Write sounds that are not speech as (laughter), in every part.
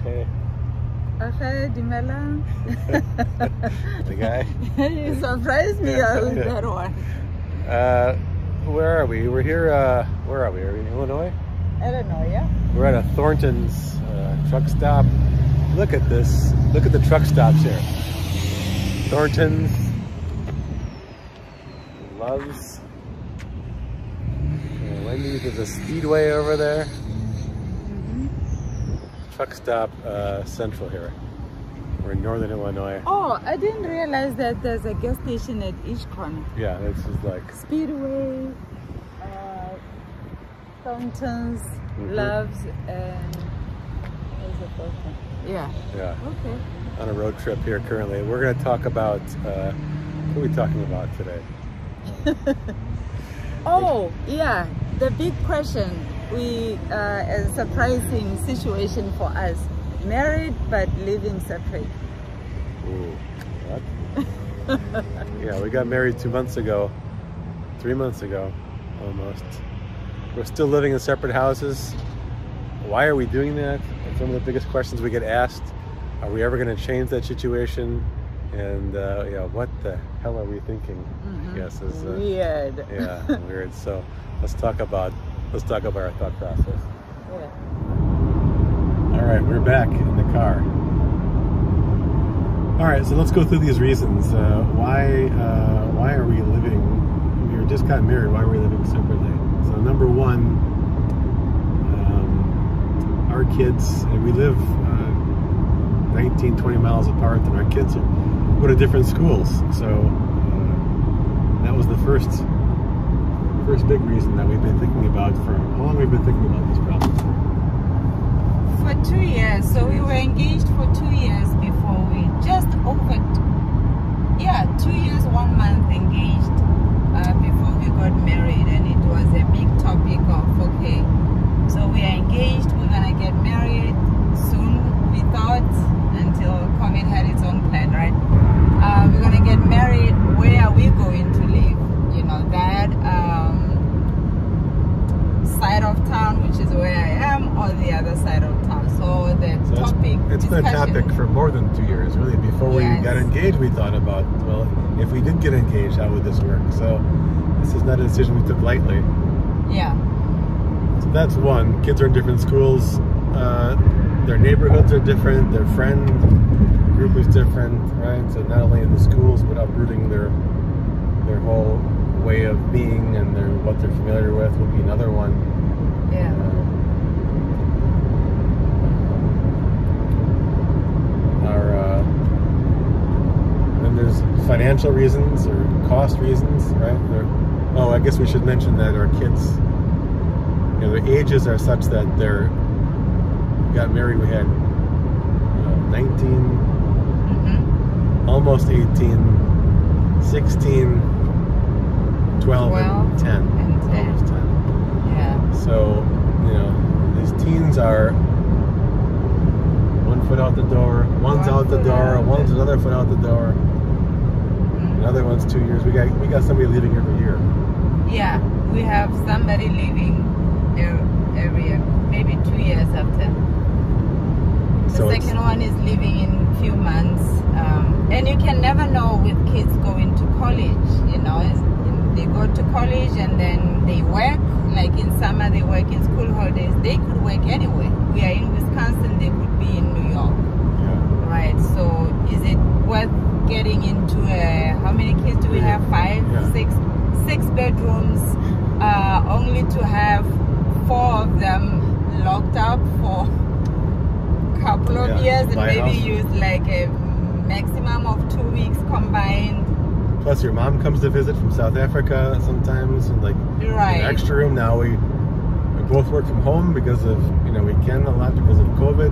Okay. Okay, Dimela. (laughs) The guy. (laughs) you surprised me uh, with that one. (laughs) Uh, where are we? We're here. Uh, where are we? Are we in Illinois? Illinois, yeah? We're at a Thornton's uh, truck stop. Look at this. Look at the truck stops here. Thornton's, Love's, and Wendy's. There's a Speedway over there. Truck stop uh, central here. We're in northern Illinois. Oh, I didn't realize that there's a gas station at each corner. Yeah, this is like Speedway, uh, Fountains, Mhm. Loves, and where's the fourth? Yeah. yeah. Okay. on a road trip here currently. We're going to talk about uh, what are we talking about today? (laughs) Oh, yeah. The big question. We uh, a surprising situation for us. Married but living separate. Ooh, what? (laughs) yeah, we got married two months ago, three months ago, almost. We're still living in separate houses. Why are we doing that? That's one of the biggest questions we get asked. Are we ever going to change that situation? And uh, yeah, what the hell are we thinking? I guess is uh, Weird. yeah weird. So let's talk about let's talk about our thought process. Yeah. All right, we're back in the car. All right, so let's go through these reasons. Uh, why uh, why are we living? We were just got married. Why are we living separately? So number one, um, our kids. We live uh, 19, 20 miles apart, and our kids are, go to different schools. So uh, that was the first first big reason that we've been thinking about for how long we've been thinking about this problem. For two years. So we were engaged for two years before we just over. Yeah, two years, one month engaged uh, before we got married, and it was a big topic of okay. So we are engaged. We're gonna get married soon. We thought until COVID had its own plan, right? Uh, we're gonna get married. Where are we going to live? You know that. Um, side of town, which is where I am, or the other side of town. So the So it's- been a topic for more than two years, really. Before we got engaged, we thought about, well, if we did get engaged, how would this work? So this is not a decision we took lightly. Yeah. So that's one. Kids are in different schools. Uh, their neighborhoods are different. Their friend group is different, right? So not only in the schools, but uprooting their their whole way of being and their what they're familiar with would be another one. Yeah. Our uh, then there's financial reasons or cost reasons, right? Oh, I guess we should mention that our kids, you know, their ages are such that they're we got married. We had you know, 19, Mm-hmm. almost 18, 16, 12, 12 and 10. and 10. Almost 10. Yeah. So, you know, these teens are one foot out the door, one's One out the door, out. one's another foot out the door. Another one's two years. We got we got somebody leaving every year. Yeah. We have somebody leaving every year, maybe two years after. The So second one is leaving in a few months. Um, and you can never know with kids going to college, you know. They go to college and then they work. Like in summer, they work in school holidays. They could work anywhere. We are in Wisconsin, they could be in New York. Right. So is it worth getting into a how many kids do we have? Five, Yeah. six, six bedrooms, uh, only to have four of them locked up for a couple of Yeah, years and maybe house. use like a maximum of two weeks combined. Plus, your mom comes to visit from South Africa sometimes, and like Right. an extra room. Now we we both work from home because of you know we can a lot because of COVID,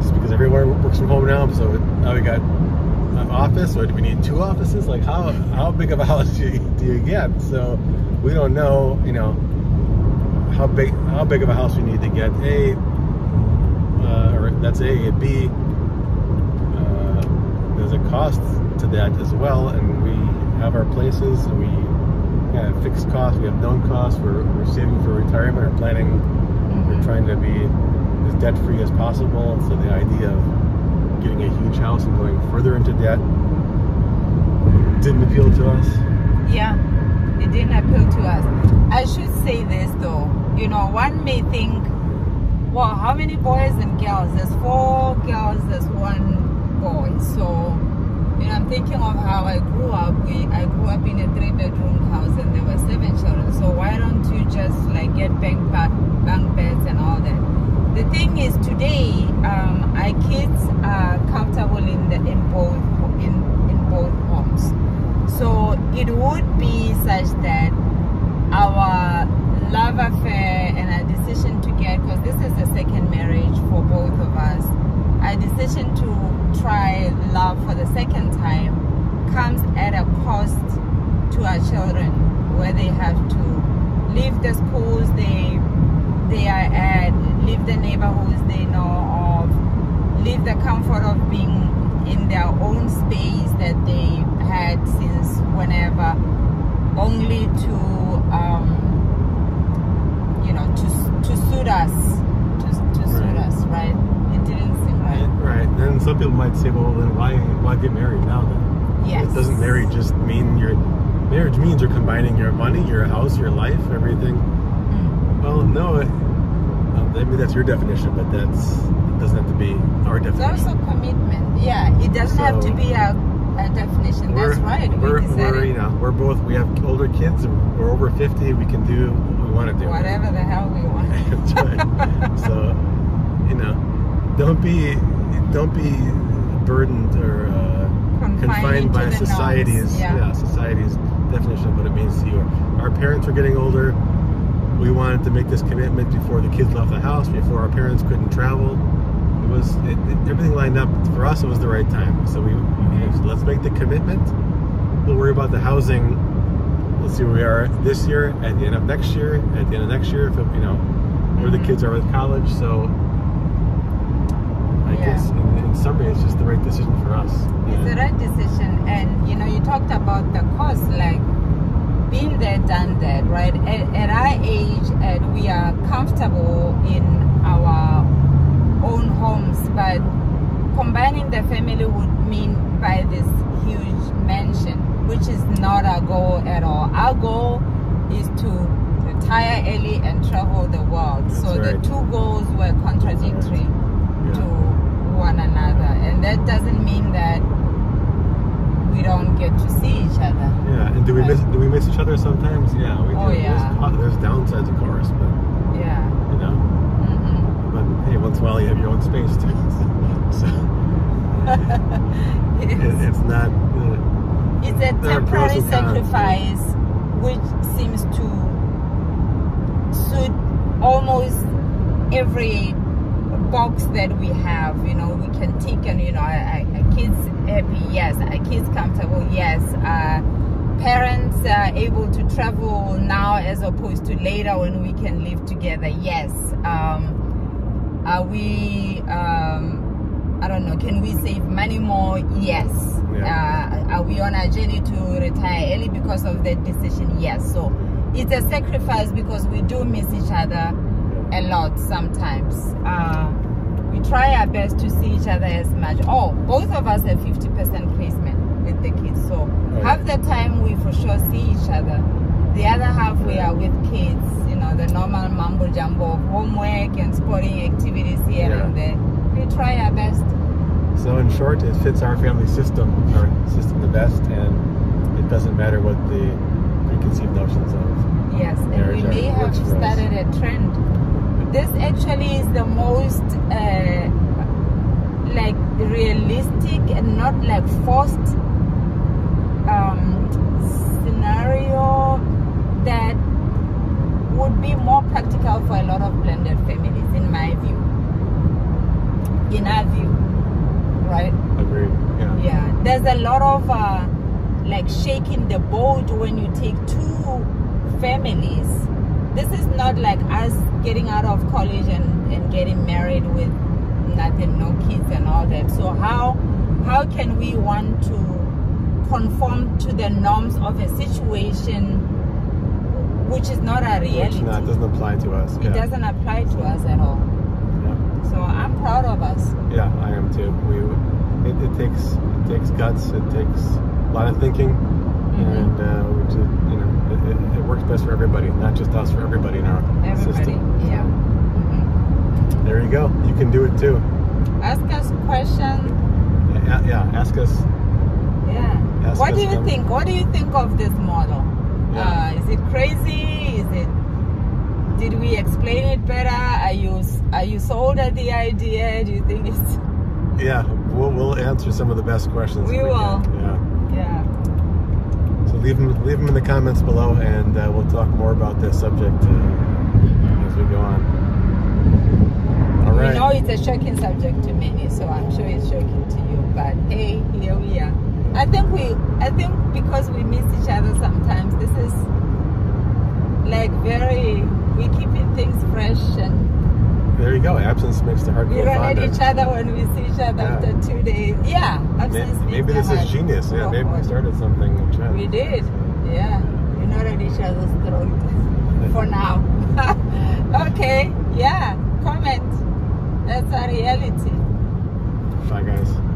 just because everyone works from home now. So now we got an office, or do we need two offices? Like how how big of a (laughs) house do you, do you get? So we don't know, you know, how big how big of a house we need to get. A uh, or that's A and B. Uh, there's a cost to that as well, and we have our places, and we have fixed costs, we have known costs, we're, we're saving for retirement or planning, we're trying to be as debt free as possible. So the idea of getting a huge house and going further into debt didn't appeal to us. Yeah, it didn't appeal to us. I should say this though. You know, one may think, well, how many boys and girls? There's four girls, there's one boy. So, you know, I'm thinking of how I grew up. We, I grew up in a three bedroom house and there were seven children. So why don't you just like get bank, bank beds and all that? The thing is today, um, our kids are comfortable in the in both in, in both homes. So it would be such that our love affair and our decision to get, because this is the second marriage for both of us, our decision to try love for the second time comes at a cost to our children where they have to leave the schools they they are at, leave the neighborhoods they know of, leave the comfort of being in their own space that they had since whenever, only to, um, you know, to, to suit us, to, to suit Right. us, right? It didn't seem right. And, right. Then some people might say, well, then why why get married now then? Yes. It doesn't marry just mean your marriage means you're combining your money, your house, your life, everything. Well, no, it, uh, maybe that's your definition, but that's it doesn't have to be our definition. It's also commitment. Yeah, it doesn't have to be a, a definition. That's right. We We're, decided we're, you know, we're both, we have older kids, we're over 50, we can do what we want to do. whatever the hell we want. (laughs) That's right. (laughs) so, you know, don't be, don't be burdened or uh, Confined confined by society's, norms, yeah. society's definition of what it means to you. Our parents are getting older. We wanted to make this commitment before the kids left the house, before our parents couldn't travel. It was it, it- everything lined up for us. It was the right time. So we, let's make the commitment. We'll worry about the housing. Let's see where we are this year, at the end of next year, at the end of next year. If it, you know where the Mhm. kids are with college. So I Yeah. guess in, in summary, it's just the right decision for us. It's the right decision, and you know, you talked about the cost, like being there, done that, right? At, at our age, and we are comfortable in our own homes, but combining the family would mean buy this huge mansion, which is not our goal at all. Our goal is to retire early and travel the world. so That's the two goals were contradictory Yeah. to one another and that doesn't mean that we don't get to see each other Yeah, and do we Right. miss do we miss each other sometimes? Yeah, we do. Oh, yeah. There's, there's downsides, of course, but yeah you know, hmm but hey, once in a while you have your own space too. (laughs) so (laughs) it, it's not. Uh, it's a There are pros temporary sacrifice which seems to suit almost every box that we have you know we can take and you know a, our kids happy yes a kids comfortable yes. Uh, parents are able to travel now as opposed to later when we can live together yes. Um, are we um, i don't know can we save money more? Yes. Yeah. uh, are we on a journey to retire early because of that decision? Yes. So it's a sacrifice because we do miss each other a lot sometimes. Uh, we try our best to see each other as much. Oh, both of us have 50% placement with the kids. So Right. half the time we for sure see each other. The other half we are with kids, you know, the normal mumbo jumbo of homework and sporting activities here Yeah. and there. We try our best. so in short, it fits our family system, our system the best, and it doesn't matter what the preconceived notions of. Yes, and we may have for us. started a trend. This actually is the most uh, like realistic and not like forced um, scenario that would be more practical for a lot of blended families, in my view. In our view, right? Agreed. Yeah. Yeah, there's a lot of uh, like shaking the boat when you take two families this is not like us getting out of college and, and getting married with nothing, no kids and all that. So how how can we want to conform to the norms of a situation which is not a reality? Which not, doesn't apply to us. It yeah. doesn't apply to us at all. Yeah. So I'm proud of us. Yeah, I am too. We it, it takes it takes guts. It takes a lot of thinking, mm -hmm. and uh, we just works best for everybody, not just us, for everybody in our Everybody. system. Yeah. Mhm. There you go. You can do it too. Ask us questions. Yeah, yeah. Ask us. Yeah. Ask what do you them. think? What do you think of this model? Yeah. Uh, is it crazy? Is it? Did we explain it better? Are you are you sold at the idea? Do you think it's? Yeah, we'll, we'll answer some of the best questions. We if will. can. Yeah. Yeah. So leave them leave them in the comments below, and uh, we'll talk more about this subject uh, as we go on. All We know it's a shocking subject to many, so I'm sure it's shocking to you. But hey, here we are. I think we, I think because we miss each other sometimes, this is like very, we keeping things fresh and There you go. Absence makes the heart grow we run at each other when we see each other Yeah. after two days. Yeah, absence Maybe makes this is genius. Yeah, maybe we started something. a. We did. Yeah, we're not at each other's throat (laughs) for now. (laughs) okay, yeah, comment. That's our reality. Bye, guys.